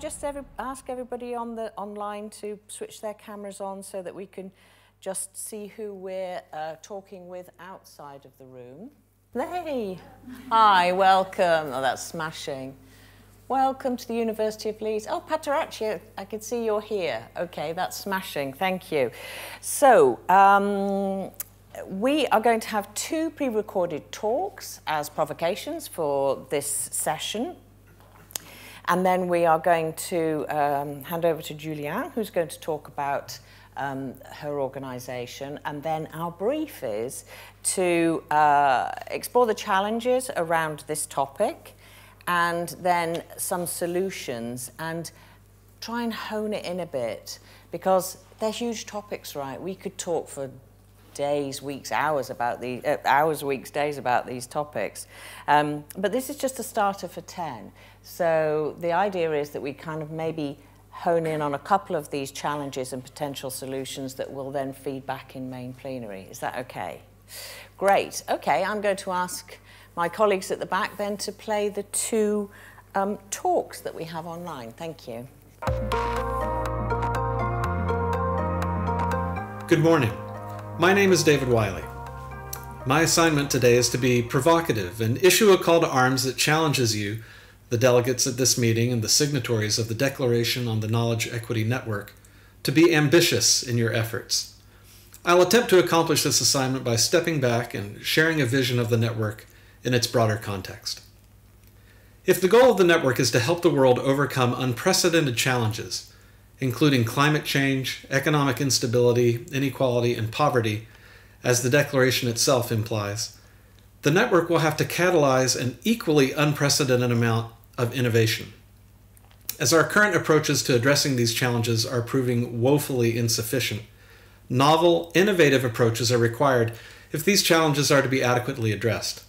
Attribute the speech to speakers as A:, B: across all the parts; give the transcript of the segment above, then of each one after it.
A: just every, ask everybody on the online to switch their cameras on so that we can just see who we're uh, talking with outside of the room. Hey! Hi, welcome. Oh, that's smashing. Welcome to the University of Leeds. Oh, Pattarachai, I can see you're here. Okay, that's smashing. Thank you. So, um, we are going to have two pre-recorded talks as provocations for this session. And then we are going to um, hand over to Juliane, who's going to talk about um, her organisation. And then our brief is to uh, explore the challenges around this topic and then some solutions and try and hone it in a bit because they're huge topics, right? We could talk for days, weeks, hours about the uh, hours, weeks, days about these topics. Um, but this is just a starter for 10. So the idea is that we kind of maybe hone in on a couple of these challenges and potential solutions that will then feed back in main plenary. Is that okay? Great. Okay, I'm going to ask my colleagues at the back then to play the two um, talks that we have online. Thank you.
B: Good morning. My name is David Wiley. My assignment today is to be provocative and issue a call to arms that challenges you, the delegates at this meeting and the signatories of the Declaration on the Knowledge Equity Network, to be ambitious in your efforts. I'll attempt to accomplish this assignment by stepping back and sharing a vision of the network in its broader context. If the goal of the network is to help the world overcome unprecedented challenges, including climate change, economic instability, inequality, and poverty, as the Declaration itself implies, the network will have to catalyze an equally unprecedented amount of innovation. As our current approaches to addressing these challenges are proving woefully insufficient, novel, innovative approaches are required if these challenges are to be adequately addressed.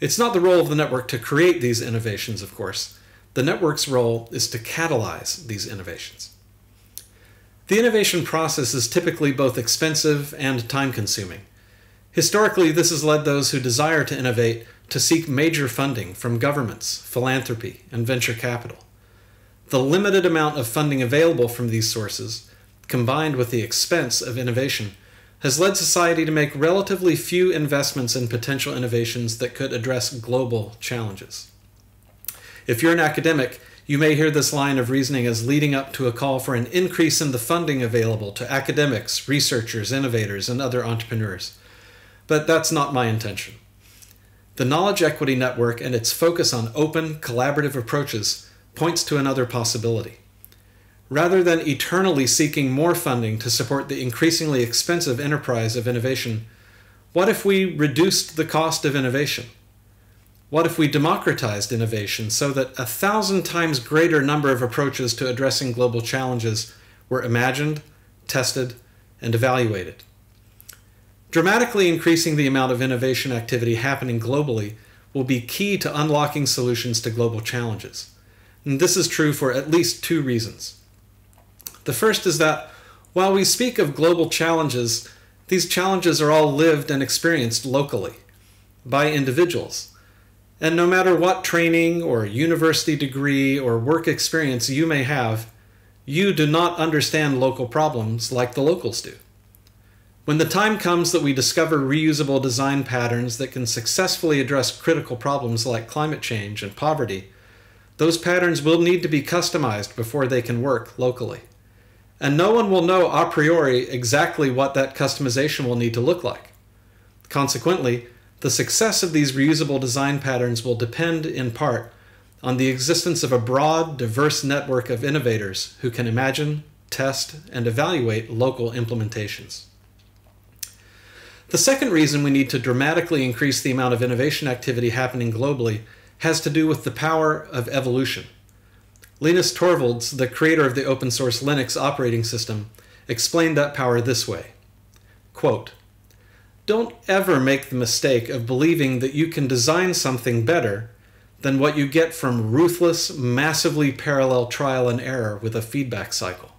B: It's not the role of the network to create these innovations, of course. The network's role is to catalyze these innovations. The innovation process is typically both expensive and time consuming. Historically, this has led those who desire to innovate to seek major funding from governments, philanthropy, and venture capital. The limited amount of funding available from these sources, combined with the expense of innovation, has led society to make relatively few investments in potential innovations that could address global challenges. If you're an academic, you may hear this line of reasoning as leading up to a call for an increase in the funding available to academics, researchers, innovators, and other entrepreneurs. But that's not my intention. The Knowledge Equity Network and its focus on open, collaborative approaches points to another possibility. Rather than eternally seeking more funding to support the increasingly expensive enterprise of innovation, what if we reduced the cost of innovation? What if we democratized innovation so that a thousand times greater number of approaches to addressing global challenges were imagined, tested, and evaluated? Dramatically increasing the amount of innovation activity happening globally will be key to unlocking solutions to global challenges. And this is true for at least two reasons. The first is that while we speak of global challenges, these challenges are all lived and experienced locally by individuals and no matter what training or university degree or work experience you may have, you do not understand local problems like the locals do. When the time comes that we discover reusable design patterns that can successfully address critical problems like climate change and poverty, those patterns will need to be customized before they can work locally. And no one will know a priori exactly what that customization will need to look like. Consequently, the success of these reusable design patterns will depend, in part, on the existence of a broad, diverse network of innovators who can imagine, test, and evaluate local implementations. The second reason we need to dramatically increase the amount of innovation activity happening globally has to do with the power of evolution. Linus Torvalds, the creator of the open source Linux operating system, explained that power this way Quote, don't ever make the mistake of believing that you can design something better than what you get from ruthless, massively parallel trial and error with a feedback cycle.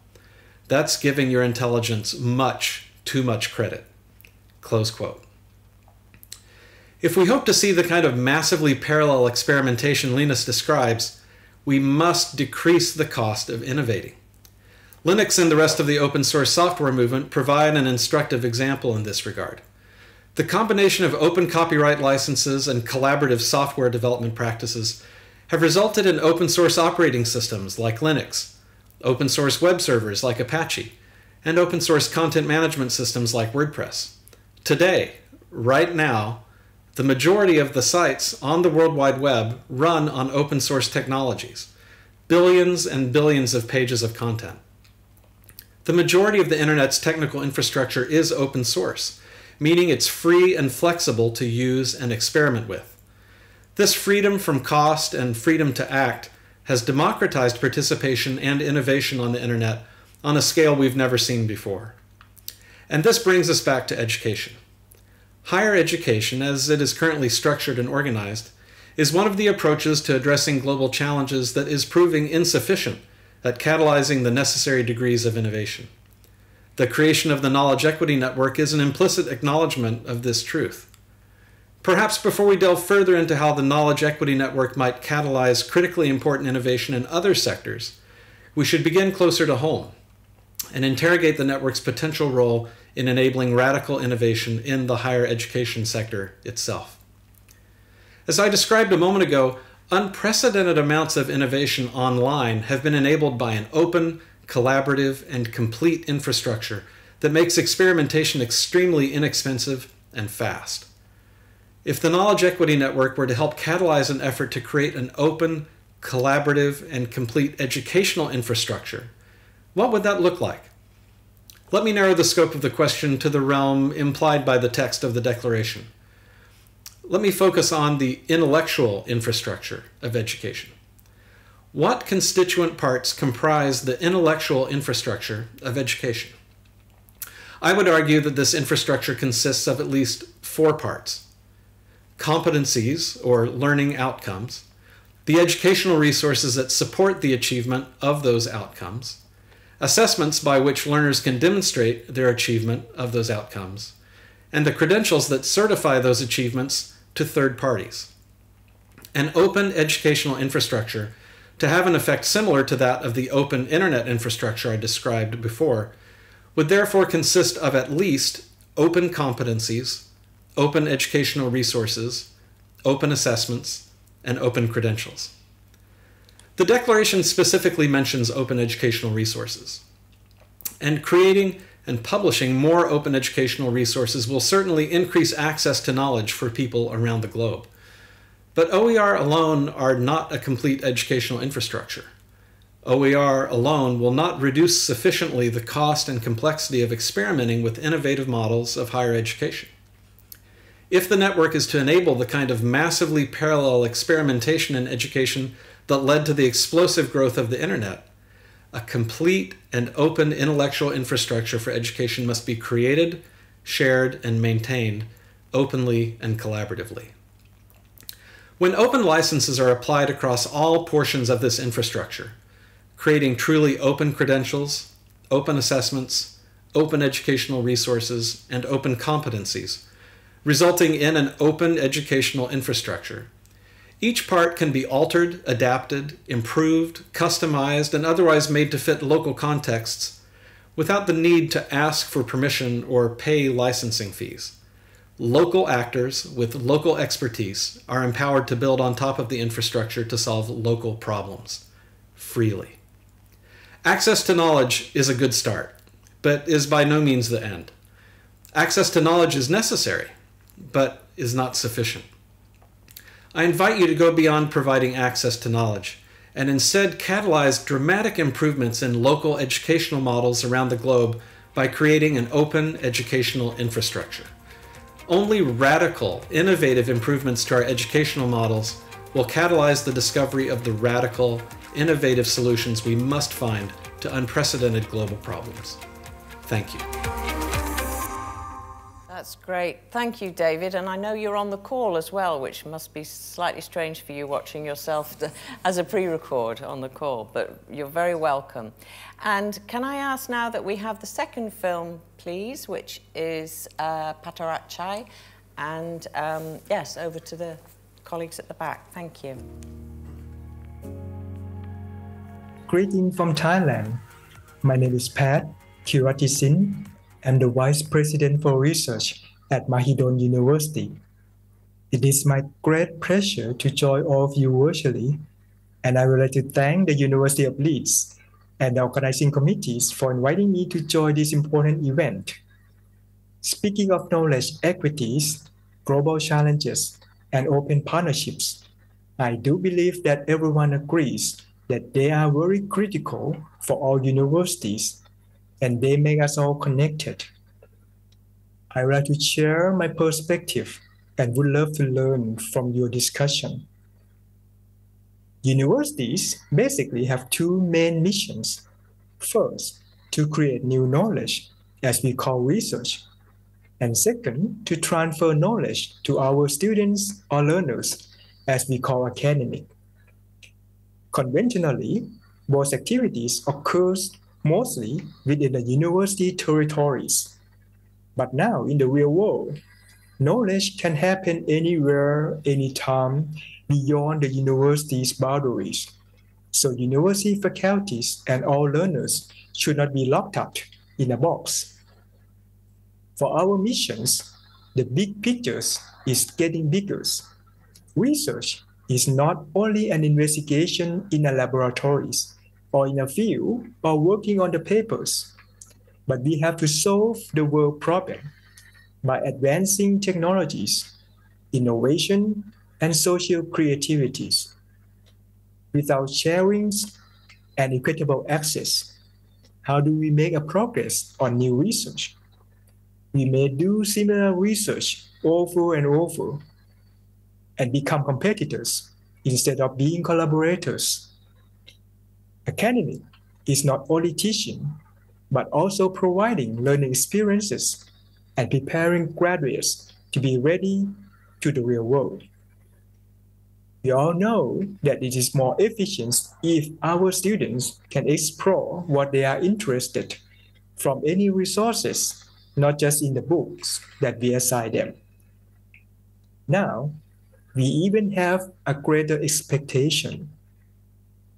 B: That's giving your intelligence much, too much credit. Close quote. If we hope to see the kind of massively parallel experimentation Linus describes, we must decrease the cost of innovating. Linux and the rest of the open source software movement provide an instructive example in this regard. The combination of open copyright licenses and collaborative software development practices have resulted in open source operating systems like Linux, open source web servers like Apache, and open source content management systems like WordPress. Today, right now, the majority of the sites on the World Wide Web run on open source technologies, billions and billions of pages of content. The majority of the internet's technical infrastructure is open source, meaning it's free and flexible to use and experiment with. This freedom from cost and freedom to act has democratized participation and innovation on the internet on a scale we've never seen before. And this brings us back to education. Higher education, as it is currently structured and organized, is one of the approaches to addressing global challenges that is proving insufficient at catalyzing the necessary degrees of innovation. The creation of the Knowledge Equity Network is an implicit acknowledgement of this truth. Perhaps before we delve further into how the Knowledge Equity Network might catalyze critically important innovation in other sectors, we should begin closer to home and interrogate the network's potential role in enabling radical innovation in the higher education sector itself. As I described a moment ago, Unprecedented amounts of innovation online have been enabled by an open, collaborative, and complete infrastructure that makes experimentation extremely inexpensive and fast. If the Knowledge Equity Network were to help catalyze an effort to create an open, collaborative, and complete educational infrastructure, what would that look like? Let me narrow the scope of the question to the realm implied by the text of the Declaration let me focus on the intellectual infrastructure of education. What constituent parts comprise the intellectual infrastructure of education? I would argue that this infrastructure consists of at least four parts competencies or learning outcomes, the educational resources that support the achievement of those outcomes, assessments by which learners can demonstrate their achievement of those outcomes, and the credentials that certify those achievements to third parties. An open educational infrastructure, to have an effect similar to that of the open internet infrastructure I described before, would therefore consist of at least open competencies, open educational resources, open assessments, and open credentials. The Declaration specifically mentions open educational resources. And creating and publishing more open educational resources will certainly increase access to knowledge for people around the globe. But OER alone are not a complete educational infrastructure. OER alone will not reduce sufficiently the cost and complexity of experimenting with innovative models of higher education. If the network is to enable the kind of massively parallel experimentation in education that led to the explosive growth of the internet, a complete and open intellectual infrastructure for education must be created, shared, and maintained openly and collaboratively. When open licenses are applied across all portions of this infrastructure, creating truly open credentials, open assessments, open educational resources, and open competencies, resulting in an open educational infrastructure each part can be altered, adapted, improved, customized, and otherwise made to fit local contexts without the need to ask for permission or pay licensing fees. Local actors with local expertise are empowered to build on top of the infrastructure to solve local problems freely. Access to knowledge is a good start, but is by no means the end. Access to knowledge is necessary, but is not sufficient. I invite you to go beyond providing access to knowledge and instead catalyze dramatic improvements in local educational models around the globe by creating an open educational infrastructure. Only radical, innovative improvements to our educational models will catalyze the discovery of the radical, innovative solutions we must find to unprecedented global problems. Thank you.
A: That's great. Thank you, David. And I know you're on the call as well, which must be slightly strange for you watching yourself to, as a pre-record on the call, but you're very welcome. And can I ask now that we have the second film, please, which is uh, Pattarachai. And um, yes, over to the colleagues at the back. Thank you.
C: Greeting from Thailand. My name is Pat Kiratisin. I'm the Vice President for Research at Mahidol University. It is my great pleasure to join all of you virtually, and I would like to thank the University of Leeds and the organizing committees for inviting me to join this important event. Speaking of knowledge equities, global challenges, and open partnerships, I do believe that everyone agrees that they are very critical for all universities and they make us all connected. I would like to share my perspective and would love to learn from your discussion. Universities basically have two main missions. First, to create new knowledge, as we call research. And second, to transfer knowledge to our students or learners, as we call academic. Conventionally, both activities occur mostly within the university territories. But now, in the real world, knowledge can happen anywhere, anytime, beyond the university's boundaries. So university faculties and all learners should not be locked up in a box. For our missions, the big pictures is getting bigger. Research is not only an investigation in a laboratories or in a field or working on the papers, but we have to solve the world problem by advancing technologies, innovation, and social creativities. Without sharing and equitable access, how do we make a progress on new research? We may do similar research over and over and become competitors instead of being collaborators. Academic is not only teaching, but also providing learning experiences and preparing graduates to be ready to the real world. We all know that it is more efficient if our students can explore what they are interested from any resources, not just in the books that we assign them. Now, we even have a greater expectation.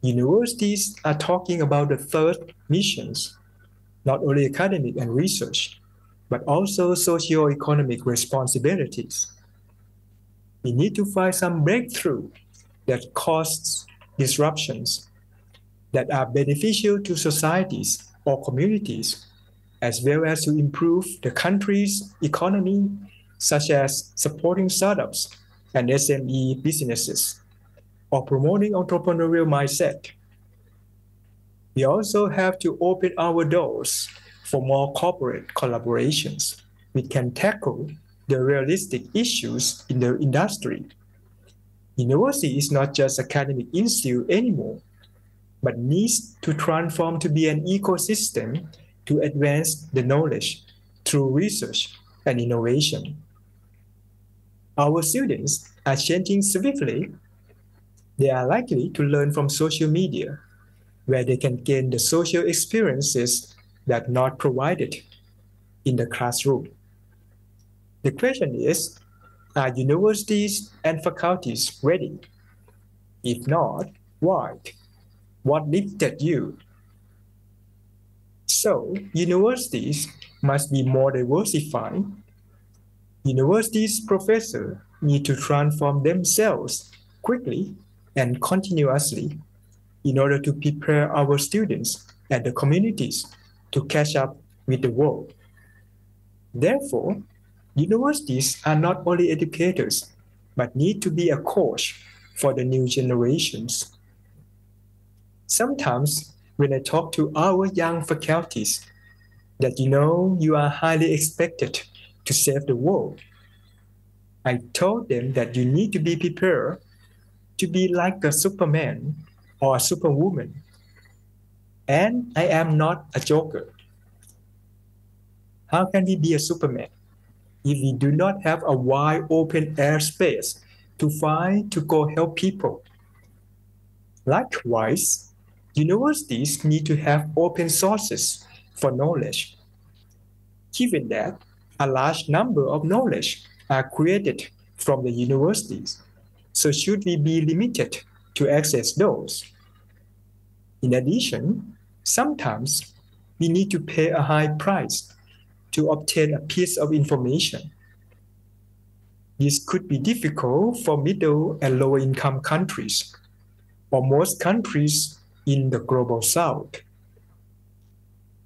C: Universities are talking about the third missions, not only academic and research, but also socio-economic responsibilities. We need to find some breakthrough that causes disruptions that are beneficial to societies or communities, as well as to improve the country's economy, such as supporting startups and SME businesses or promoting entrepreneurial mindset. We also have to open our doors for more corporate collaborations. We can tackle the realistic issues in the industry. University is not just academic institute anymore, but needs to transform to be an ecosystem to advance the knowledge through research and innovation. Our students are changing swiftly. They are likely to learn from social media, where they can gain the social experiences that are not provided in the classroom. The question is, are universities and faculties ready? If not, why? What limited you? So, universities must be more diversified universities professors need to transform themselves quickly and continuously in order to prepare our students and the communities to catch up with the world. Therefore, universities are not only educators, but need to be a coach for the new generations. Sometimes when I talk to our young faculties, that you know you are highly expected to save the world. I told them that you need to be prepared to be like a Superman or a Superwoman. And I am not a joker. How can we be a Superman if we do not have a wide open airspace to find to go help people? Likewise, universities need to have open sources for knowledge. Given that a large number of knowledge are created from the universities. So should we be limited to access those? In addition, sometimes we need to pay a high price to obtain a piece of information. This could be difficult for middle and lower income countries, or most countries in the global south.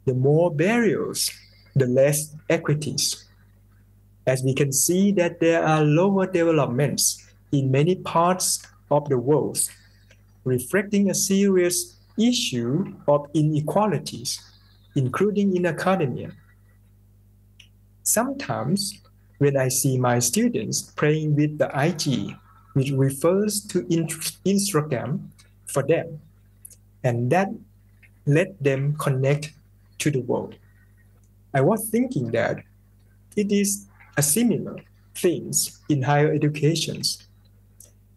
C: The more barriers, the less equities. As we can see that there are lower developments in many parts of the world, reflecting a serious issue of inequalities, including in academia. Sometimes when I see my students playing with the IG, which refers to Instagram for them, and that let them connect to the world. I was thinking that it is a similar things in higher educations.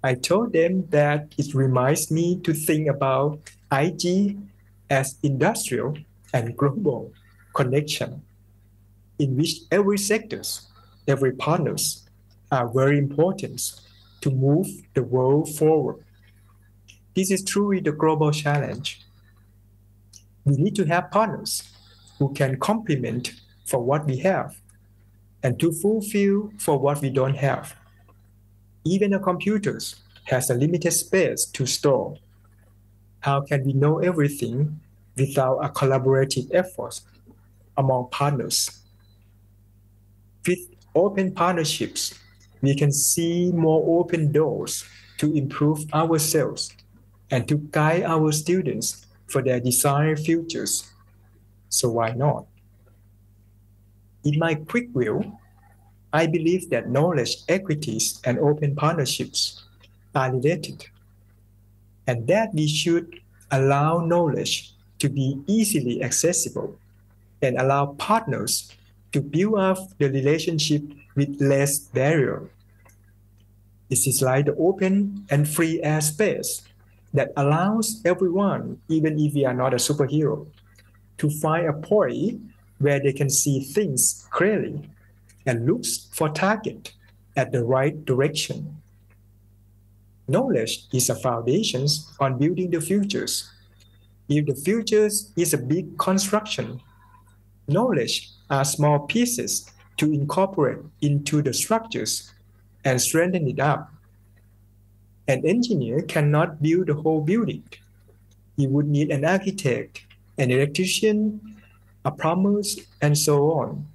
C: I told them that it reminds me to think about IG as industrial and global connection in which every sectors every partners are very important to move the world forward. This is truly the global challenge. We need to have partners who can complement for what we have and to fulfill for what we don't have. Even a computer has a limited space to store. How can we know everything without a collaborative effort among partners? With open partnerships, we can see more open doors to improve ourselves and to guide our students for their desired futures. So why not? In my quick view, I believe that knowledge equities and open partnerships are related, and that we should allow knowledge to be easily accessible and allow partners to build up the relationship with less barrier. This is like the open and free air space that allows everyone, even if we are not a superhero, to find a point where they can see things clearly and looks for target at the right direction. Knowledge is a foundation on building the futures. If the futures is a big construction, knowledge are small pieces to incorporate into the structures and strengthen it up. An engineer cannot build the whole building. He would need an architect, an electrician, a plumber, and so on.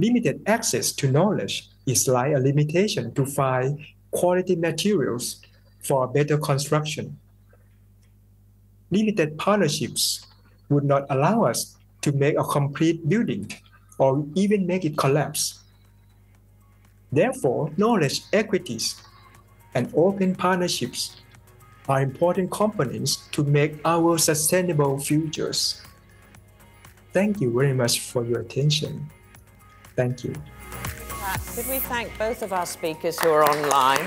C: Limited access to knowledge is like a limitation to find quality materials for a better construction. Limited partnerships would not allow us to make a complete building or even make it collapse. Therefore, knowledge equities and open partnerships are important components to make our sustainable futures. Thank you very much for your attention. Thank you.
A: Could we thank both of our speakers who are online?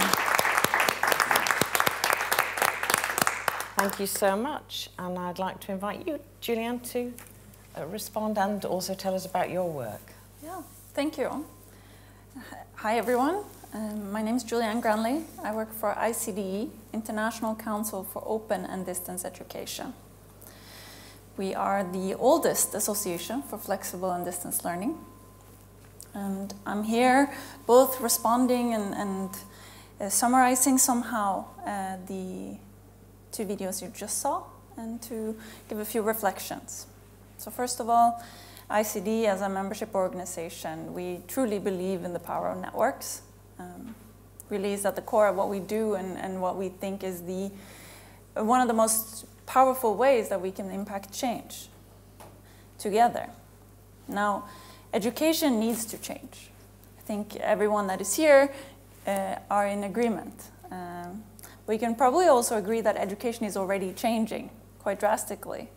A: Thank you so much. And I'd like to invite you, Juliane, to uh, respond and also tell us about your work.
D: Yeah, thank you. Hi, everyone. Um, my name is Juliane Granly. I work for ICDE, International Council for Open and Distance Education. We are the oldest association for flexible and distance learning. And I'm here both responding and, and uh, summarizing somehow uh, the two videos you just saw and to give a few reflections. So first of all, ICD as a membership organization, we truly believe in the power of networks. Um, really is at the core of what we do and, and what we think is the one of the most powerful ways that we can impact change together. Now, education needs to change. I think everyone that is here uh, are in agreement. Um, we can probably also agree that education is already changing quite drastically.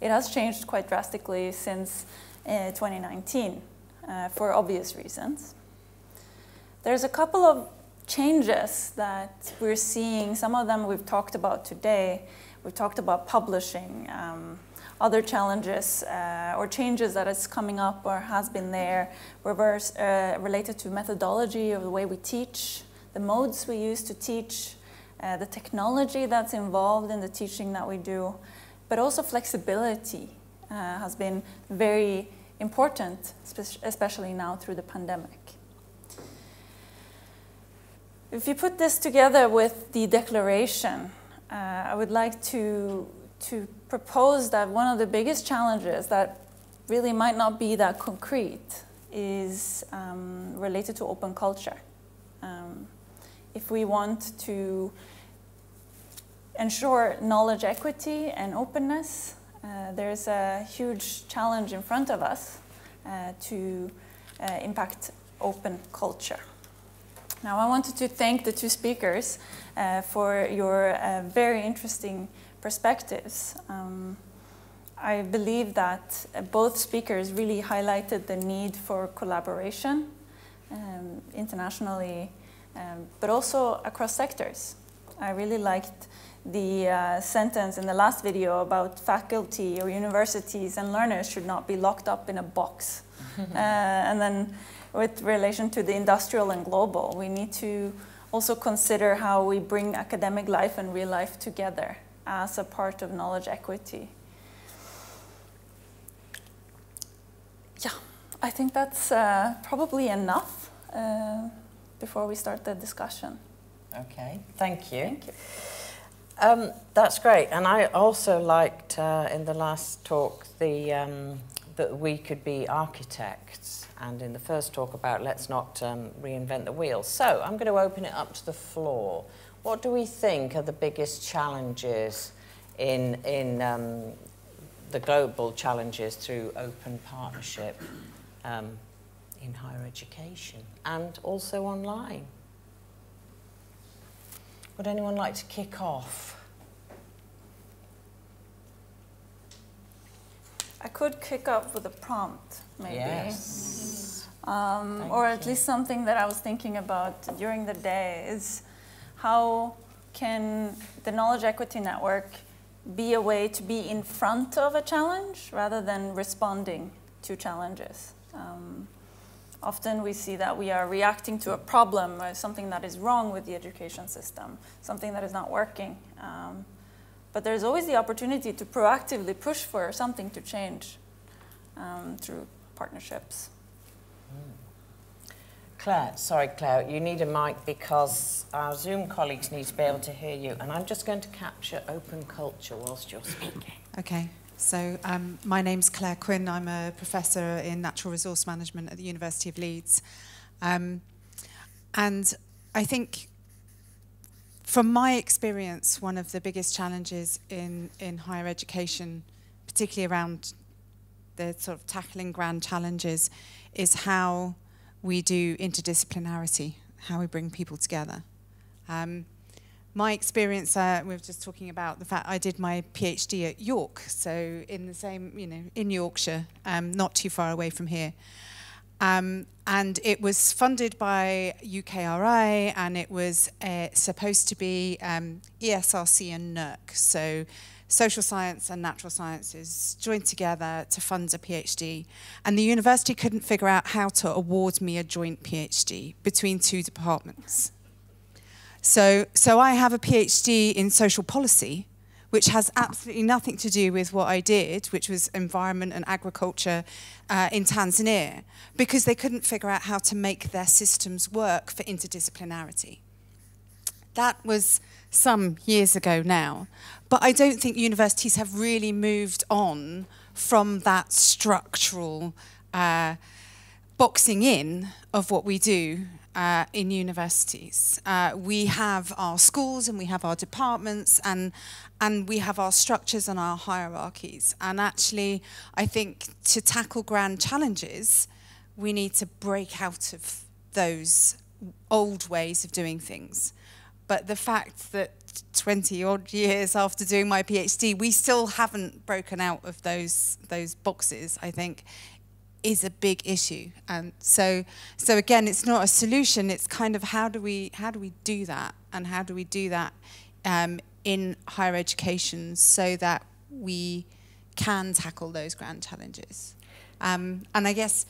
D: It has changed quite drastically since uh, 2019 uh, for obvious reasons. There's a couple of changes that we're seeing. Some of them we've talked about today. We've talked about publishing, um, other challenges uh, or changes that is coming up or has been there reverse, uh, related to methodology of the way we teach, the modes we use to teach, uh, the technology that's involved in the teaching that we do, but also flexibility uh, has been very important, especially now through the pandemic. If you put this together with the declaration, uh, I would like to, to propose that one of the biggest challenges that really might not be that concrete is um, related to open culture. Um, if we want to ensure knowledge equity and openness, uh, there's a huge challenge in front of us uh, to uh, impact open culture. Now, I wanted to thank the two speakers uh, for your uh, very interesting perspectives. Um, I believe that both speakers really highlighted the need for collaboration um, internationally, um, but also across sectors. I really liked the uh, sentence in the last video about faculty or universities and learners should not be locked up in a box. uh, and then with relation to the industrial and global, we need to also consider how we bring academic life and real life together as a part of knowledge equity. Yeah, I think that's uh, probably enough uh, before we start the discussion.
A: Okay, thank you.
D: Thank you.
A: Um, that's great, and I also liked uh, in the last talk the um, that we could be architects, and in the first talk about let's not um, reinvent the wheel. So I'm going to open it up to the floor. What do we think are the biggest challenges in in um, the global challenges through open partnership um, in higher education and also online? Would anyone like to kick off?
D: I could kick off with a prompt, maybe.
A: Yes.
D: Um, or at least something that I was thinking about during the day is how can the Knowledge Equity Network be a way to be in front of a challenge rather than responding to challenges? Um, often we see that we are reacting to a problem or something that is wrong with the education system, something that is not working. Um, but there's always the opportunity to proactively push for something to change um, through partnerships.
A: Claire, sorry, Claire, you need a mic because our Zoom colleagues need to be able to hear you. And I'm just going to capture open culture whilst you're speaking.
E: Okay. So um, my name's Claire Quinn. I'm a professor in natural resource management at the University of Leeds. Um, and I think from my experience, one of the biggest challenges in, in higher education, particularly around the sort of tackling grand challenges, is how we do interdisciplinarity, how we bring people together. Um, my experience, uh, we were just talking about the fact I did my PhD at York, so in the same, you know, in Yorkshire, um, not too far away from here. Um, and it was funded by UKRI, and it was uh, supposed to be um, ESRC and NERC, so social science and natural sciences joined together to fund a PhD. And the university couldn't figure out how to award me a joint PhD between two departments. So, so I have a PhD in social policy, which has absolutely nothing to do with what I did, which was environment and agriculture uh, in Tanzania, because they couldn't figure out how to make their systems work for interdisciplinarity. That was some years ago now. But I don't think universities have really moved on from that structural uh, boxing in of what we do uh, in universities. Uh, we have our schools and we have our departments and and we have our structures and our hierarchies. And actually, I think to tackle grand challenges, we need to break out of those old ways of doing things. But the fact that 20 odd years after doing my PhD, we still haven't broken out of those those boxes, I think, is a big issue. And so, so again, it's not a solution. It's kind of how do we how do we do that, and how do we do that um, in higher education so that we can tackle those grand challenges. Um, and I guess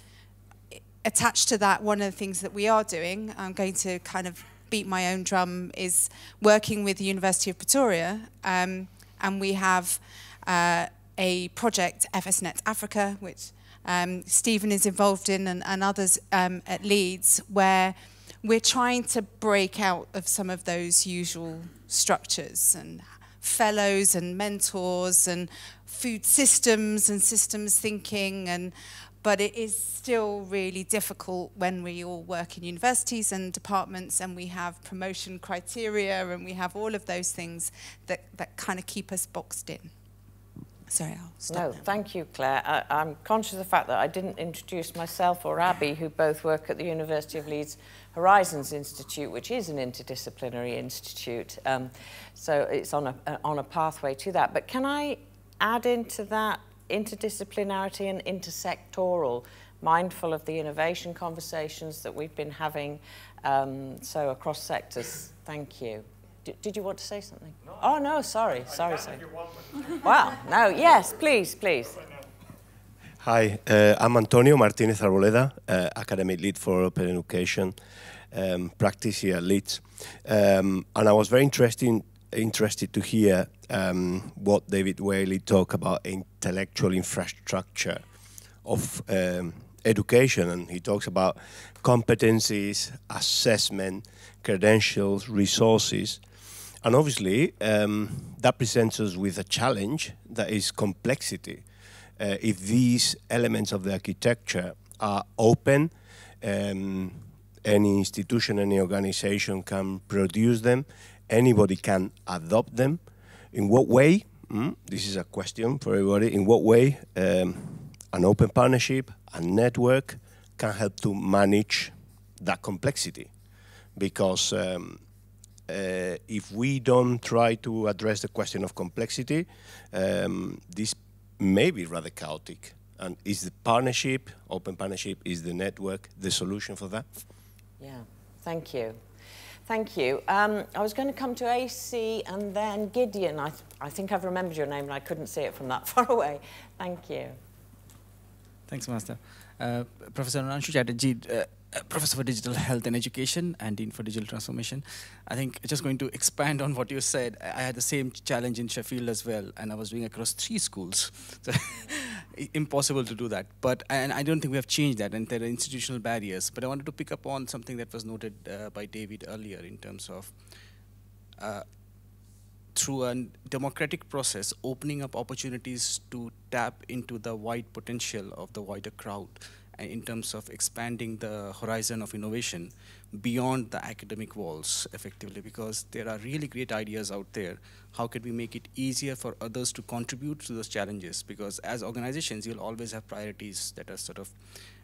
E: attached to that, one of the things that we are doing, I'm going to kind of beat my own drum is working with the University of Pretoria, um, and we have uh, a project, FSNet Africa, which um, Stephen is involved in, and, and others um, at Leeds, where we're trying to break out of some of those usual structures and fellows and mentors and food systems and systems thinking and but it is still really difficult when we all work in universities and departments and we have promotion criteria and we have all of those things that, that kind of keep us boxed in. Sorry, I'll stop
A: No,
E: now.
A: thank you, Claire. I, I'm conscious of the fact that I didn't introduce myself or Abby, who both work at the University of Leeds Horizons Institute, which is an interdisciplinary institute. Um, so it's on a, uh, on a pathway to that. But can I add into that interdisciplinarity and intersectoral, mindful of the innovation conversations that we've been having, um, so across sectors? Thank you. D- did you want to say something? No. Oh, no, sorry, sorry, sorry. Wow, no, yes, please, please.
F: Hi, uh, I'm Antonio Martinez Arboleda, uh, Academic Lead for Open Education um, Practice here at Leeds. Um, and I was very interesting, interested to hear um, what David Wiley talked about intellectual infrastructure of um, education. And he talks about competencies, assessment, credentials, resources. And obviously, um, that presents us with a challenge that is complexity uh, if these elements of the architecture are open, um, any institution, any organization can produce them, anybody can adopt them. In what way? Mm, this is a question for everybody. In what way um, an open partnership, a network can help to manage that complexity? Because um, uh, if we don't try to address the question of complexity, um, this may be rather chaotic. And is the partnership, open partnership, is the network the solution for that?
A: Yeah, thank you. Thank you. Um, I was going to come to AC and then Gideon. I, th I think I've remembered your name and I couldn't see it from that far away. Thank you.
G: Thanks, Master. Uh, Professor Anshu Chatterjee, uh, Professor for Digital Health and Education and Dean for Digital Transformation. I think just going to expand on what you said, I had the same challenge in Sheffield as well, and I was doing across three schools. So impossible to do that. But and I don't think we have changed that, and there are institutional barriers. But I wanted to pick up on something that was noted uh, by David earlier in terms of uh, through a democratic process, opening up opportunities to tap into the wide potential of the wider crowd in terms of expanding the horizon of innovation beyond the academic walls effectively because there are really great ideas out there. How can we make it easier for others to contribute to those challenges? Because as organizations, you'll always have priorities that are sort of,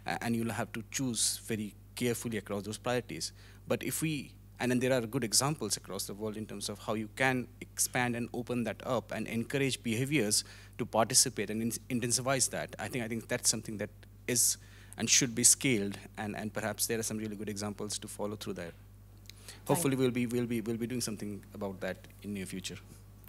G: uh, and you'll have to choose very carefully across those priorities. But if we and then there are good examples across the world in terms of how you can expand and open that up and encourage behaviors to participate and in that. I think I think that's something that is and should be scaled, and, and perhaps there are some really good examples to follow through there. Hopefully, we'll be we'll be we'll be doing something about that in near future.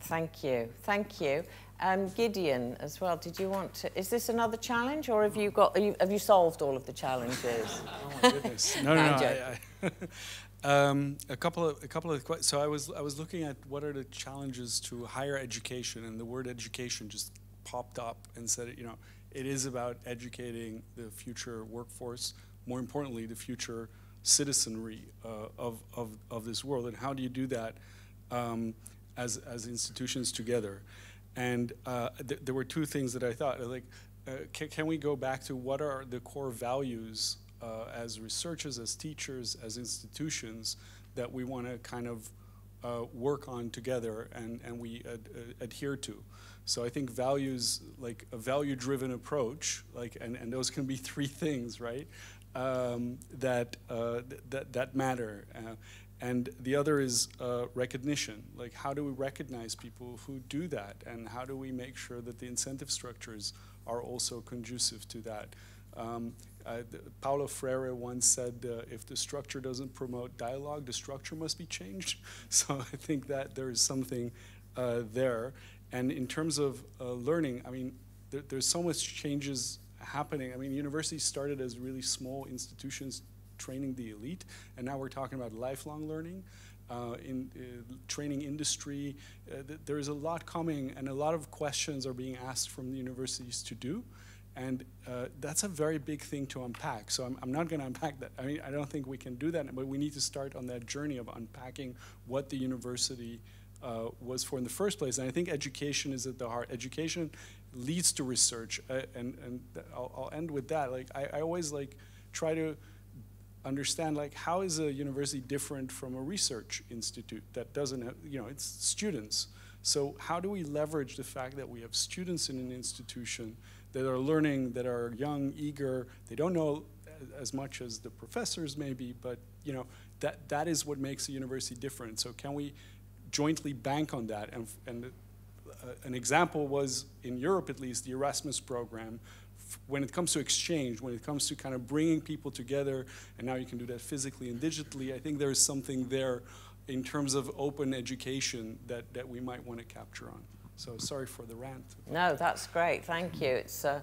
A: Thank you. Thank you. Um, Gideon, as well, did you want to, is this another challenge or have you got, you, have you solved all of the challenges?
H: oh my goodness. No, no, no. I, I um, a couple of, a couple of, so I was, I was looking at what are the challenges to higher education and the word education just popped up and said, you know, it is about educating the future workforce, more importantly, the future citizenry uh, of, of, of this world. And how do you do that um, as, as institutions together? And uh, th there were two things that I thought, like, uh, can, can, we go back to what are the core values uh, as researchers, as teachers, as institutions that we want to kind of uh, work on together and, and we ad adhere to? So I think values, like a value-driven approach, like, and, and those can be three things, right? Um, that, uh, that, that matter. Uh, and the other is uh, recognition. Like, how do we recognize people who do that? And how do we make sure that the incentive structures are also conducive to that? Um, uh, Paulo Freire once said, uh, if the structure doesn't promote dialogue, the structure must be changed. So I think that there is something uh, there. And in terms of uh, learning, I mean, there's so much changes happening. I mean, universities started as really small institutions training the elite, and now we're talking about lifelong learning. Uh, in uh, training industry, uh, th there is a lot coming, and a lot of questions are being asked from the universities to do. And uh, that's a very big thing to unpack. So I'm, I'm not going to unpack that. I mean, I don't think we can do that, but we need to start on that journey of unpacking what the university uh, was for in the first place. And I think education is at the heart. Education leads to research, uh, and and I'll, I'll, end with that. Like I, I always like try to understand like how is a university different from a research institute that doesn't have you know it's students. So how do we leverage the fact that we have students in an institution that are learning, that are young, eager. They don't know as much as the professors maybe, but you know that that is what makes a university different. So can we jointly bank on that? And, and uh, an example was in Europe, at least, the Erasmus program. When it comes to exchange, when it comes to kind of bringing people together, and now you can do that physically and digitally, I think there is something there in terms of open education that, that we might want to capture on. So sorry for the rant.
A: No, that's great. Thank you. It's, uh,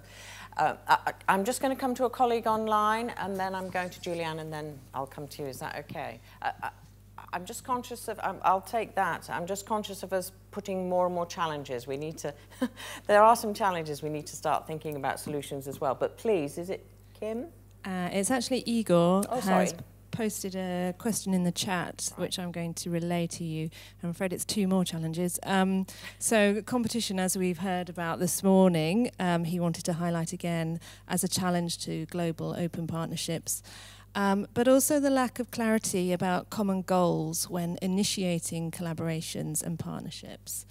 A: uh, I, am just going to come to a colleague online, and then I'm going to Juliane, and then I'll come to you. Is that okay? Uh, I, I'm just conscious of, um, I'll take that. I'm just conscious of us putting more and more challenges. We need to, there are some challenges we need to start thinking about solutions as well. But please, is it Kim?
I: Uh, it's actually Igor.
A: Oh, sorry
I: posted a question in the chat, which I'm going to relay to you. I'm afraid it's two more challenges. Um, so, competition, as we've heard about this morning, um, he wanted to highlight again as a challenge to global open partnerships. Um, but also the lack of clarity about common goals when initiating collaborations and partnerships.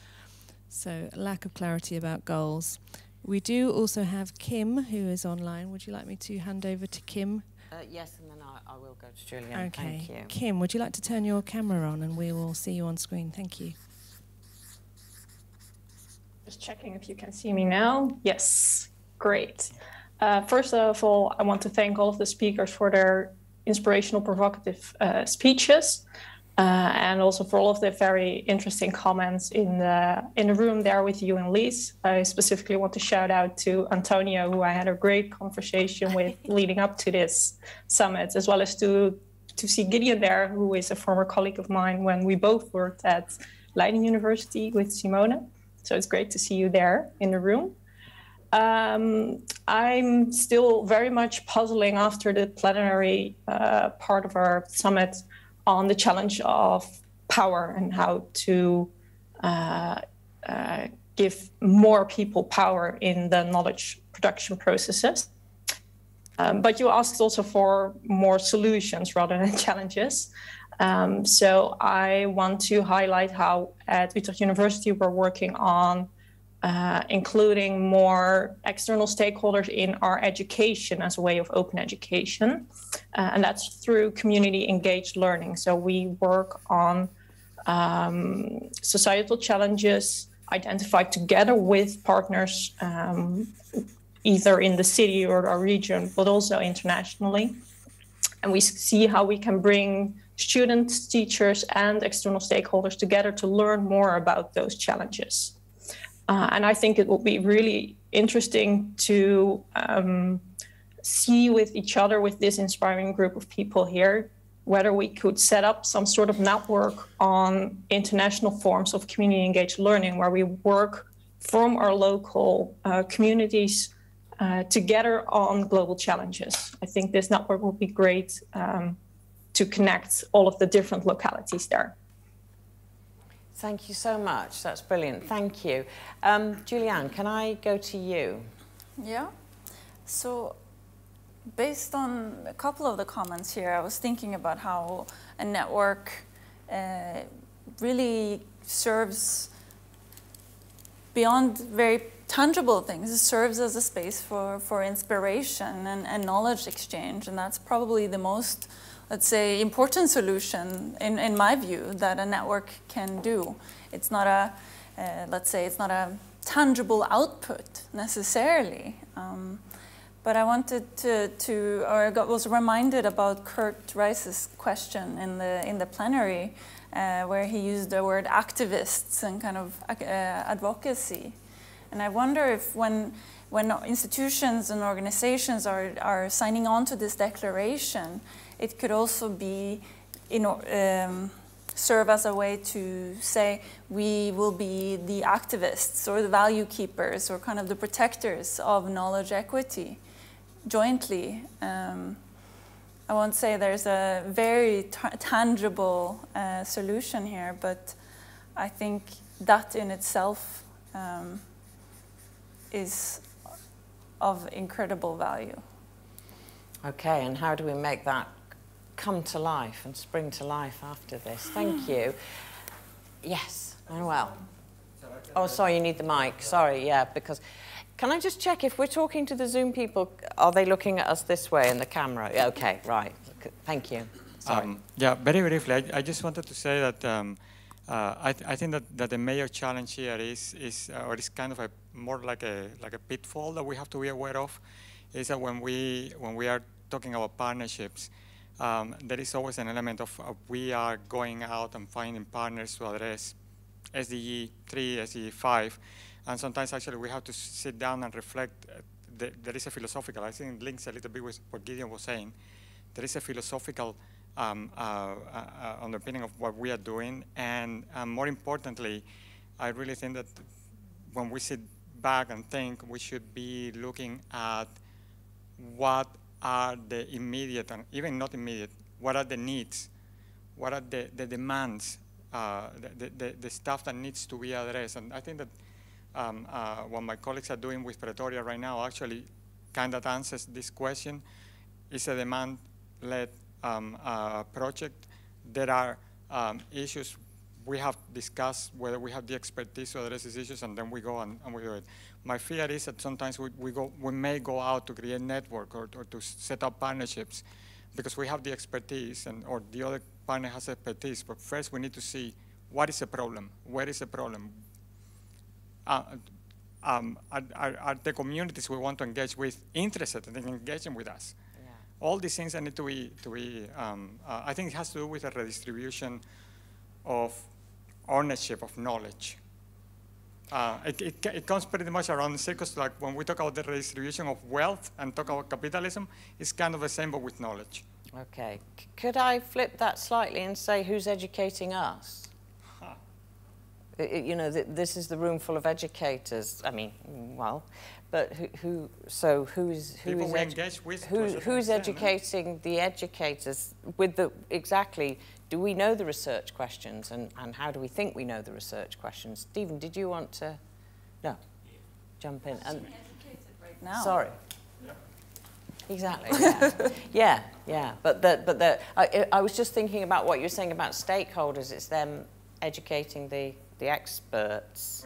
I: So, lack of clarity about goals. We do also have Kim, who is online. Would you like me to hand over to Kim?
A: Uh, yes, and then I, I will go to Juliane.
I: Okay.
A: Thank you.
I: Kim, would you like to turn your camera on and we will see you on screen? Thank you.
J: Just checking if you can see me now. Yes, great. Uh, first of all, I want to thank all of the speakers for their inspirational, provocative uh, speeches. Uh, and also for all of the very interesting comments in the in the room there with you and Lise. I specifically want to shout out to Antonio, who I had a great conversation with leading up to this summit, as well as to to see Gideon there, who is a former colleague of mine when we both worked at Leiden University with Simone. So it's great to see you there in the room. Um, I'm still very much puzzling after the plenary uh, part of our summit on the challenge of power and how to uh, uh, give more people power in the knowledge production processes. Um, but you asked also for more solutions rather than challenges. Um, so I want to highlight how at Utrecht University we're working on uh, including more external stakeholders in our education as a way of open education. Uh, and that's through community engaged learning. So we work on um, societal challenges identified together with partners, um, either in the city or our region, but also internationally. And we see how we can bring students, teachers, and external stakeholders together to learn more about those challenges. Uh, and I think it will be really interesting to um, see with each other, with this inspiring group of people here, whether we could set up some sort of network on international forms of community engaged learning where we work from our local uh, communities uh, together on global challenges. I think this network will be great um, to connect all of the different localities there.
A: Thank you so much. That's brilliant. Thank you. Um, Juliane, can I go to you?
D: Yeah. So, based on a couple of the comments here, I was thinking about how a network uh, really serves beyond very tangible things. It serves as a space for, for inspiration and, and knowledge exchange, and that's probably the most let's say, important solution, in, in my view, that a network can do. It's not a, uh, let's say, it's not a tangible output necessarily. Um, but I wanted to, to or I got, was reminded about Curt Rice's question in the, in the plenary, uh, where he used the word activists and kind of uh, advocacy. And I wonder if when when institutions and organizations are, are signing on to this declaration, it could also be in, um, serve as a way to say we will be the activists or the value keepers or kind of the protectors of knowledge equity jointly. Um, I won't say there's a very tangible uh, solution here, but I think that in itself um, is of incredible value.
A: Okay, and how do we make that come to life and spring to life after this? Thank you. Yes, Manuel. Oh, sorry, you need the mic. Sorry, yeah, because can I just check if we're talking to the Zoom people, are they looking at us this way in the camera? Okay, right. Thank you. Sorry. Um,
K: yeah, very briefly, I, I, just wanted to say that um, uh, I, th I, think that, that the major challenge here is, is uh, or is kind of a more like a like a pitfall that we have to be aware of, is that when we when we are talking about partnerships, um, there is always an element of uh, we are going out and finding partners to address SDG 3, SDG 5, and sometimes actually we have to sit down and reflect. Uh, there is a philosophical, I think it links a little bit with what Gideon was saying. There is a philosophical um, uh, uh, uh, underpinning of what we are doing. And more importantly, I really think that when we sit back and think, we should be looking at what are the immediate and even not immediate, what are the needs, what are the, the demands, uh, the, the, the, stuff that needs to be addressed. And I think that um, uh, what my colleagues are doing with Pretoria right now actually kind of answers this question. It's a demand-led um, uh, project. There are um, issues we have discussed whether we have the expertise to address these issues, and then we go and, and we do it. My fear is that sometimes we, we, go, we may go out to create network or, or to set up partnerships because we have the expertise and or the other partner has expertise. But first, we need to see what is the problem, where is the problem. Uh, um, are, are, are, the communities we want to engage with interested in engaging with us? all these things need to be, to be um, uh, I think it has to do with the redistribution of ownership of knowledge. Uh, it, it, it, comes pretty much around the circles, like when we talk about the redistribution of wealth and talk about capitalism, it's kind of the same but with knowledge.
A: Okay. C could I flip that slightly and say who's educating us? Huh. It, you know, th this is the room full of educators. I mean, well, but who, who so who's who
K: People
A: is
K: with
A: who, who's educating the educators with the exactly? Do we know the research questions, and and how do we think we know the research questions? Stephen, did you want to? No, yeah. jump in and.
D: Right now.
A: Sorry. Exactly. Yeah. yeah, yeah. But the, but the, I, I was just thinking about what you're saying about stakeholders. It's them educating the the experts.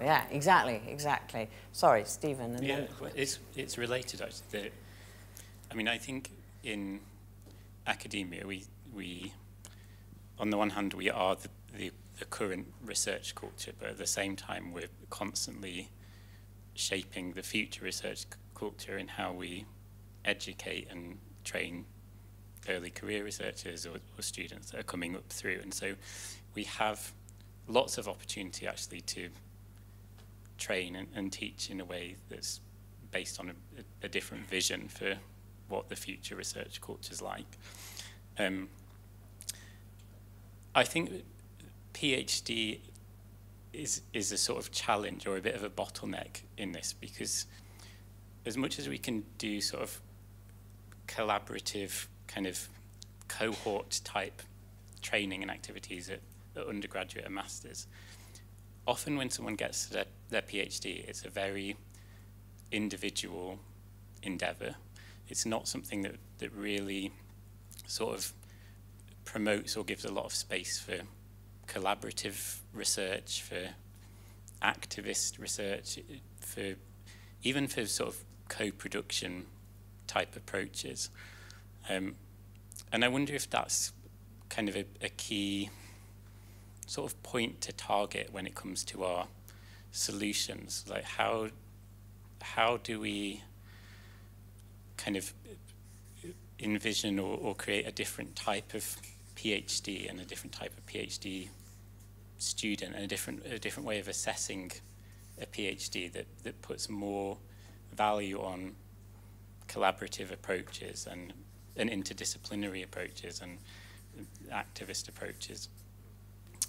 A: Yeah, exactly, exactly. Sorry, Stephen.
L: yeah, well, it's, it's related actually. The, I mean, I think in academia, we, we on the one hand, we are the, the, the current research culture, but at the same time, we're constantly shaping the future research culture in how we educate and train early career researchers or, or students that are coming up through. And so we have lots of opportunity actually to train and, and teach in a way that's based on a, a, different vision for what the future research culture is like. Um, I think PhD is is a sort of challenge or a bit of a bottleneck in this because as much as we can do sort of collaborative kind of cohort type training and activities at, at undergraduate and masters, often when someone gets their, their PhD, it's a very individual endeavor. It's not something that, that really sort of promotes or gives a lot of space for collaborative research, for activist research, for even for sort of co-production type approaches. Um, and I wonder if that's kind of a, a key sort of point to target when it comes to our solutions? Like how how do we kind of envision or, or create a different type of PhD and a different type of PhD student and a different a different way of assessing a PhD that, that puts more value on collaborative approaches and, and interdisciplinary approaches and activist approaches.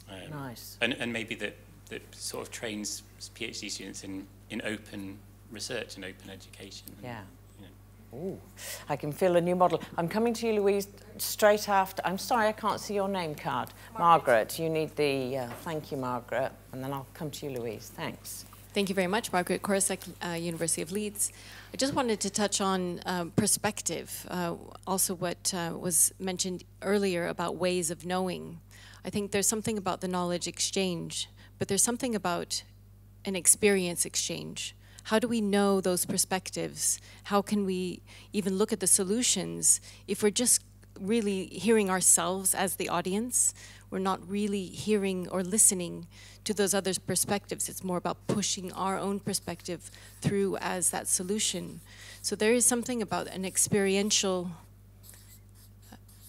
A: Um, nice.
L: And, and maybe that, that sort of trains PhD students in, in open research and open education. And,
A: yeah. Ooh, I can feel a new model. I'm coming to you, Louise, straight after. I'm sorry, I can't see your name card. Margaret, Margaret you need the, uh, thank you, Margaret. And then I'll come to you, Louise. Thanks.
M: Thank you very much, Margaret Korosek, uh, University of Leeds. I just wanted to touch on um, perspective, uh, also what uh, was mentioned earlier about ways of knowing. I think there's something about the knowledge exchange, but there's something about an experience exchange. How do we know those perspectives? How can we even look at the solutions if we're just really hearing ourselves as the audience? We're not really hearing or listening to those other perspectives. It's more about pushing our own perspective through as that solution. So there is something about an experiential,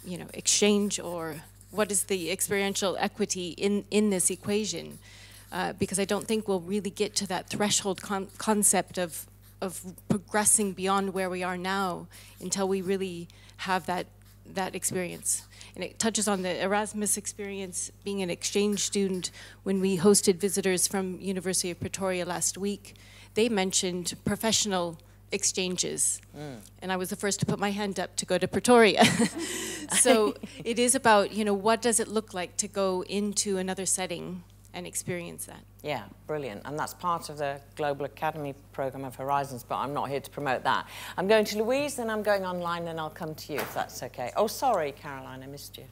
M: you know, exchange or what is the experiential equity in, in this equation? Uh, because I don't think we'll really get to that threshold con concept of, of progressing beyond where we are now until we really have that, that experience and it touches on the Erasmus experience, being an exchange student. When we hosted visitors from University of Pretoria last week, they mentioned professional exchanges. Mm. And I was the first to put my hand up to go to Pretoria. so it is about, you know, what does it look like to go into another setting and experience that.
A: Yeah, brilliant. And that's part of the Global Academy Programme of Horizons, but I'm not here to promote that. I'm going to Louise, then I'm going online, then I'll come to you, if that's okay. Oh, sorry, Caroline, I missed you.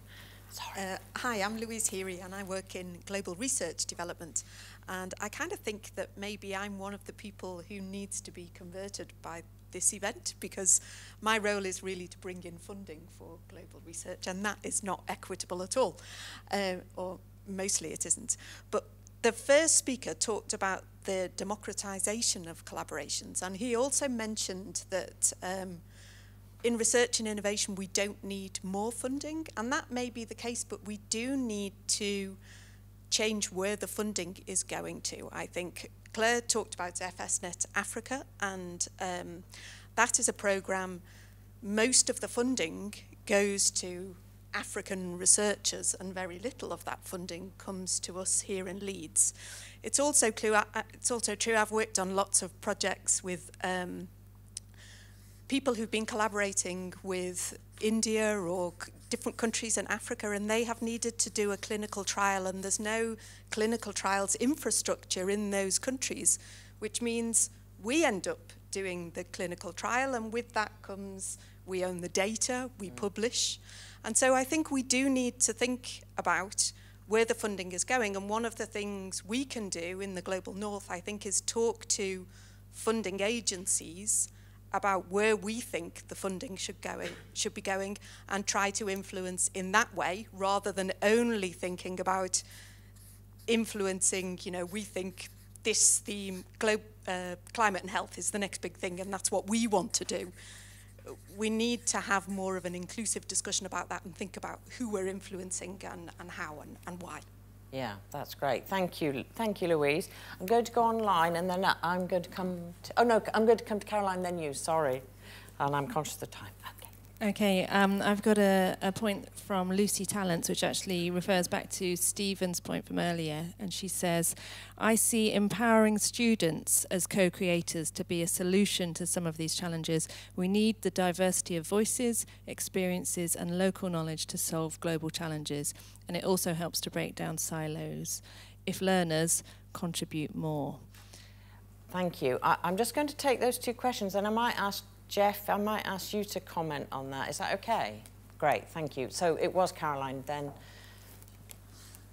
N: Uh, hi, I'm Louise Heary, and I work in global research development. And I kind of think that maybe I'm one of the people who needs to be converted by this event because my role is really to bring in funding for global research, and that is not equitable at all, uh, or mostly it isn't. But the first speaker talked about the democratization of collaborations, and he also mentioned that um, in research and innovation we don't need more funding, and that may be the case, but we do need to change where the funding is going to. I think Claire talked about FSNet Africa, and um, that is a program, most of the funding goes to African researchers, and very little of that funding comes to us here in Leeds. It's also, true, uh, it's also true I've worked on lots of projects with um, people who've been collaborating with India or different countries in Africa, and they have needed to do a clinical trial, and there's no clinical trials infrastructure in those countries, which means we end up doing the clinical trial, and with that comes we own the data, we mm. publish. And so I think we do need to think about where the funding is going. And one of the things we can do in the Global North, I think, is talk to funding agencies about where we think the funding should, go in, should be going and try to influence in that way rather than only thinking about influencing, you know, we think this theme, uh, climate and health is the next big thing and that's what we want to do. We need to have more of an inclusive discussion about that and think about who we're influencing and, and how and, and why.
A: Yeah, that's great. Thank you. Thank you, Louise. I'm going to go online and then uh, I'm going to come to, oh no, I'm going to come to Caroline, then you, sorry. And I'm conscious of the time.
I: Okay, um, I've got a, a point from Lucy Talents, which actually refers back to Stephen's point from earlier. And she says, I see empowering students as co creators to be a solution to some of these challenges. We need the diversity of voices, experiences, and local knowledge to solve global challenges. And it also helps to break down silos if learners contribute more.
A: Thank you. I, I'm just going to take those two questions and I might ask Jeff, I might ask you to comment on that. Is that okay? Great, thank you. So it was Caroline, then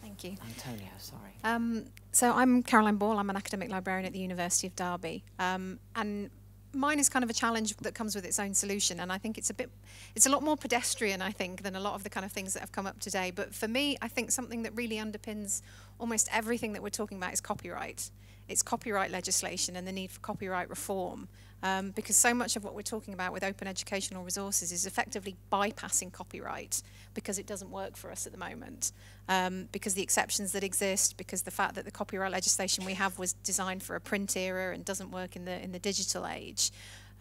O: Thank you.
A: Antonio, sorry.
O: Um, so I'm Caroline Ball. I'm an academic librarian at the University of Derby. Um, and mine is kind of a challenge that comes with its own solution. And I think it's a bit, it's a lot more pedestrian, I think, than a lot of the kind of things that have come up today. But for me, I think something that really underpins almost everything that we're talking about is copyright. It's copyright legislation and the need for copyright reform. Um, because so much of what we're talking about with open educational resources is effectively bypassing copyright because it doesn't work for us at the moment. Um, because the exceptions that exist, because the fact that the copyright legislation we have was designed for a print era and doesn't work in the in the digital age.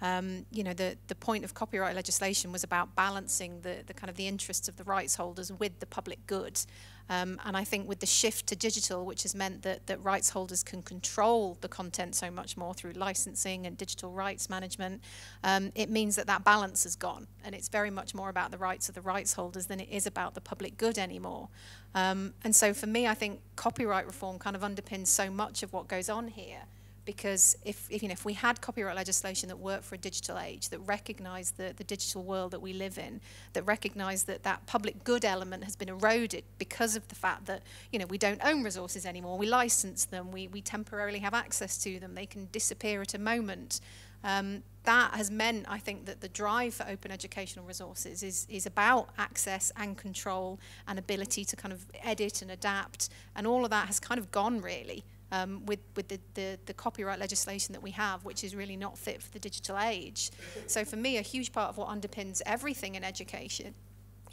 O: Um, you know, the, the point of copyright legislation was about balancing the, the kind of the interests of the rights holders with the public good. Um, and I think with the shift to digital, which has meant that, that rights holders can control the content so much more through licensing and digital rights management, um, it means that that balance has gone. And it's very much more about the rights of the rights holders than it is about the public good anymore. Um, and so for me, I think copyright reform kind of underpins so much of what goes on here because if, if, you know, if we had copyright legislation that worked for a digital age, that recognised the, the digital world that we live in, that recognised that that public good element has been eroded because of the fact that you know, we don't own resources anymore, we license them, we, we temporarily have access to them, they can disappear at a moment. Um, that has meant, I think, that the drive for open educational resources is, is about access and control and ability to kind of edit and adapt, and all of that has kind of gone really um, with, with the, the, the, copyright legislation that we have, which is really not fit for the digital age. So for me, a huge part of what underpins everything in education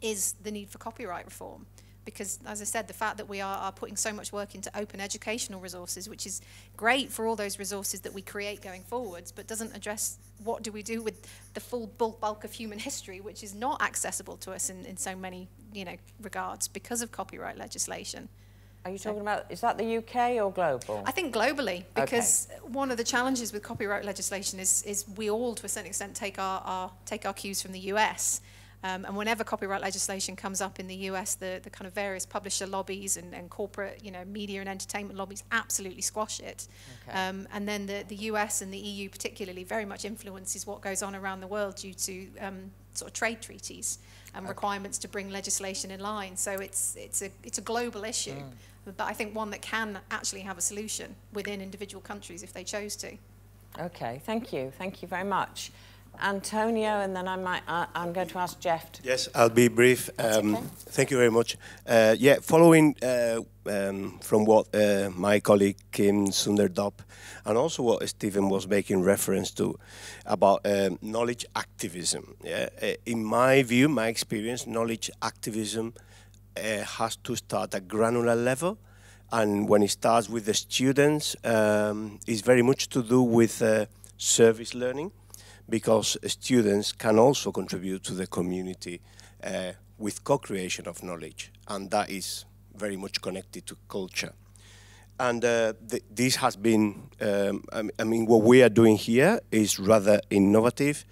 O: is the need for copyright reform. Because, as I said, the fact that we are, are putting so much work into open educational resources, which is great for all those resources that we create going forwards, but doesn't address what do we do with the full bulk of human history, which is not accessible to us in, in so many you know, regards because of copyright legislation.
A: Are you talking about, is that the UK or global?
O: I think globally, because okay. one of the challenges with copyright legislation is, is we all, to a certain extent, take our, our, take our cues from the US. Um, and whenever copyright legislation comes up in the US, the, the kind of various publisher lobbies and, and corporate, you know, media and entertainment lobbies absolutely squash it. Okay. Um, and then the, the US and the EU particularly very much influences what goes on around the world due to um, sort of trade treaties and okay. requirements to bring legislation in line. So it's, it's, a, it's a global issue. Mm but I think one that can actually have a solution within individual countries if they chose to.
A: Okay, thank you. Thank you very much. Antonio, and then I might, uh, I'm going to ask Jeff. To
F: yes, I'll be brief. Um, okay. Thank you very much. Uh, yeah, following uh, um, from what uh, my colleague Kim Sunderdop and also what Stephen was making reference to about um, knowledge activism. Yeah? Uh, in my view, my experience, knowledge activism uh, has to start at granular level. And when it starts with the students, um, it's very much to do with uh, service learning because students can also contribute to the community uh, with co-creation of knowledge. And that is very much connected to culture. And uh, th this has been, um, I mean, what we are doing here is rather innovative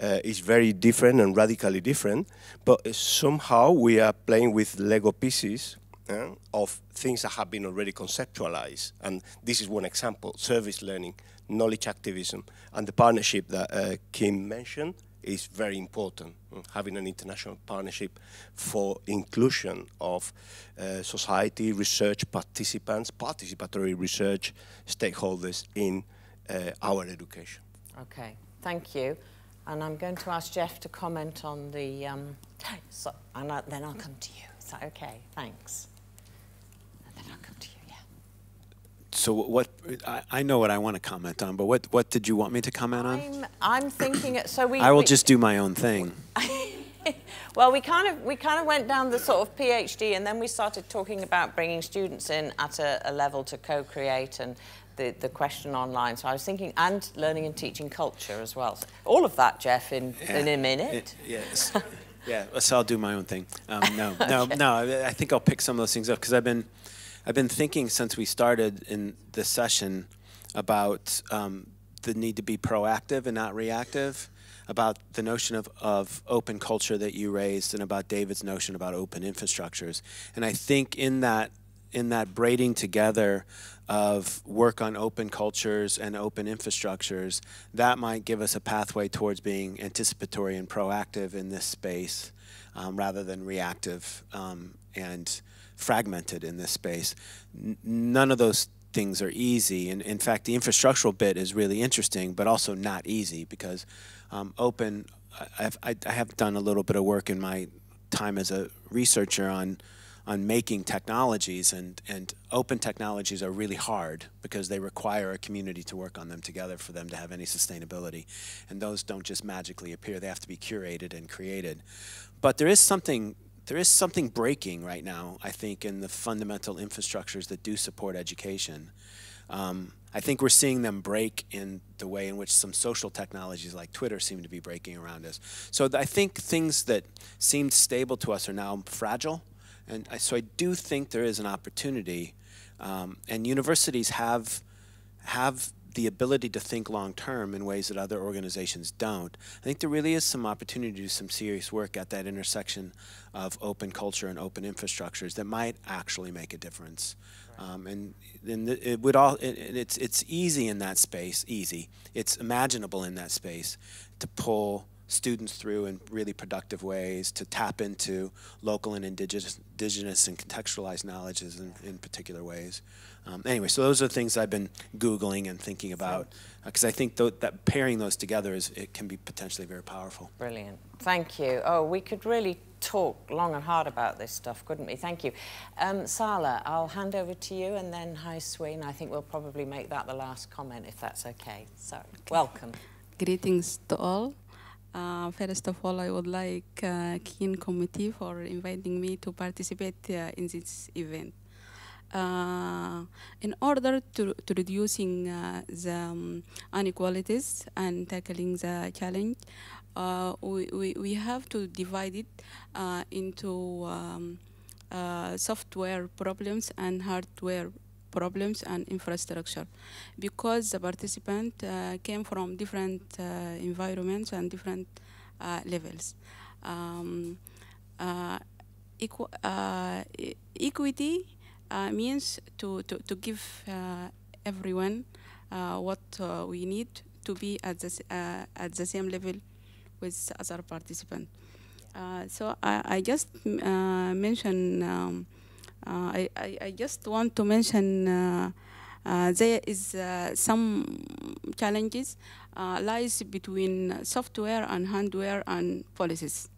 F: uh, is very different and radically different, but somehow we are playing with Lego pieces uh, of things that have been already conceptualized. And this is one example, service learning, knowledge activism, and the partnership that uh, Kim mentioned is very important. Uh, having an international partnership for inclusion of uh, society, research participants, participatory research stakeholders in uh, our education.
A: Okay, thank you. And I'm going to ask Jeff to comment on the, um, so, and I, then I'll come to you. Is that okay? Thanks. And then I'll come to you, yeah.
P: So what, I, I know what I want to comment on, but what, what did you want me to comment
A: on? I'm, I'm thinking, so we...
P: I will
A: we,
P: just do my own thing.
A: well, we kind of we kind of went down the sort of PhD, and then we started talking about bringing students in at a, a level to co-create and the, the question online. So I was thinking, and learning and teaching culture as well. So all of that, Jeff, in, yeah. in a minute. It,
P: yes. yeah, so I'll do my own thing. Um, no, no, okay. no. I think I'll pick some of those things up because I've been, I've been thinking since we started in this session about um, the need to be proactive and not reactive, about the notion of, of open culture that you raised, and about David's notion about open infrastructures. And I think in that in that braiding together of work on open cultures and open infrastructures, that might give us a pathway towards being anticipatory and proactive in this space um, rather than reactive um, and fragmented in this space. N none of those things are easy. And in fact, the infrastructural bit is really interesting, but also not easy because um, open, I've, I, I have done a little bit of work in my time as a researcher on on making technologies and, and open technologies are really hard because they require a community to work on them together for them to have any sustainability. And those don't just magically appear, they have to be curated and created. But there is something there is something breaking right now, I think, in the fundamental infrastructures that do support education. Um, I think we're seeing them break in the way in which some social technologies like Twitter seem to be breaking around us. So I think things that seemed stable to us are now fragile. And I, so I do think there is an opportunity. Um, and universities have, have the ability to think long term in ways that other organizations don't. I think there really is some opportunity to do some serious work at that intersection of open culture and open infrastructures that might actually make a difference. Um, and, and it would all it, it's it's easy in that space, easy. It's imaginable in that space to pull students through in really productive ways, to tap into local and indigenous, indigenous and contextualized knowledges in, in particular ways. Um, anyway, so those are things I've been Googling and thinking about because uh, I think th that pairing those together is it can be potentially very powerful.
A: Brilliant. Thank you. Oh, we could really talk long and hard about this stuff, couldn't we? Thank you. Um, Sala, I'll hand over to you and then Hai Sween. I think we'll probably make that the last comment if that's okay. So, okay. welcome.
Q: Greetings to all. Uh, first of all, I would like uh, Keen Committee for inviting me to participate uh, in this event. Uh, in order to, to reducing uh, the um, inequalities and tackling the challenge, uh, we, we, we have to divide it uh, into um, software problems and hardware problems and infrastructure because the participant uh, came from different environments and different levels. Um, equ equity uh, means to, to, to give uh, everyone uh, what we need to be at the, at the same level with other participants. so I, I just mentioned, um, I, I, I, just want to mention uh, there is uh, some challenges uh, lies between software and hardware and policies.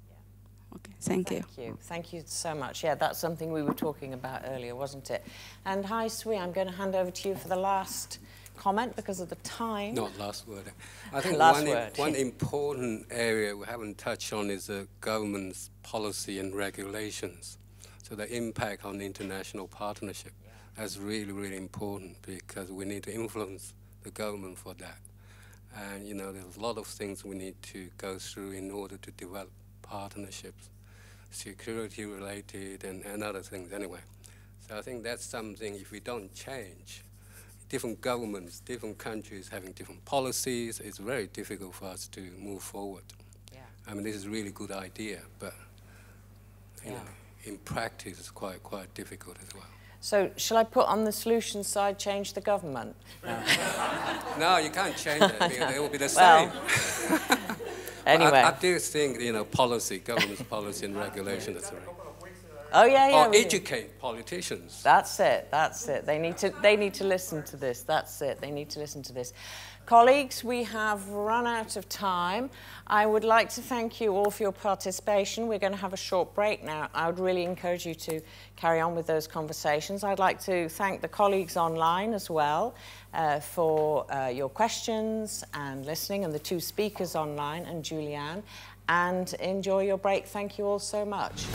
Q: Okay, thank,
A: thank you. you. Thank you so much. Yeah, that's something we were talking about earlier, wasn't it? And hi, Swee, I'm going to hand over to you for the last comment because of the time.
R: Not last word. I think
A: last
R: one,
A: word.
R: one important area we haven't touched on is the government's policy and regulations. So the impact on international partnership. That's really, really important because we need to influence the government for that. And, you know, there's a lot of things we need to go through in order to develop partnerships, security related and, and other things anyway. So I think that's something if we don't change, different governments, different countries having different policies, it's very difficult for us to move forward. Yeah. I mean, this is a really good idea, but you yeah. know, in practice, it's quite quite difficult as well.
A: So, shall I put on the solution side, change the government?
R: No, no you can't change it. It will be the same.
A: Well, Anyway.
R: I, I, do think, you know, policy, government's policy and regulation is right.
A: Oh yeah, yeah.
R: Or educate politicians.
A: That's it. That's it. They need to. They need to listen to this. That's it. They need to listen to this. Colleagues, we have run out of time. I would like to thank you all for your participation. We're going to have a short break now. I would really encourage you to carry on with those conversations. I'd like to thank the colleagues online as well uh, for uh, your questions and listening, and the two speakers online, and Juliane. And enjoy your break. Thank you all so much.